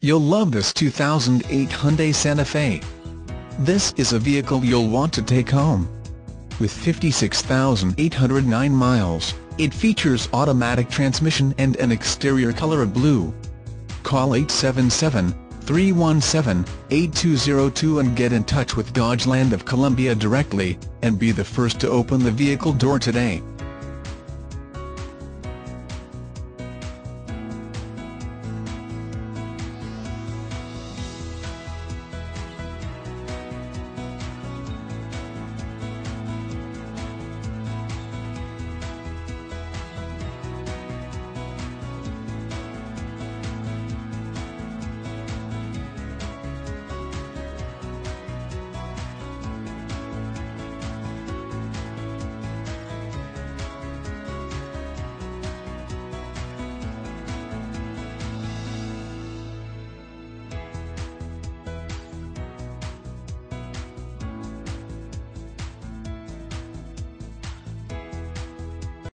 You'll love this 2008 Hyundai Santa Fe. This is a vehicle you'll want to take home. With 56,809 miles, it features automatic transmission and an exterior color of blue. Call 877-317-8202 and get in touch with Dodge Land of Columbia directly, and be the first to open the vehicle door today.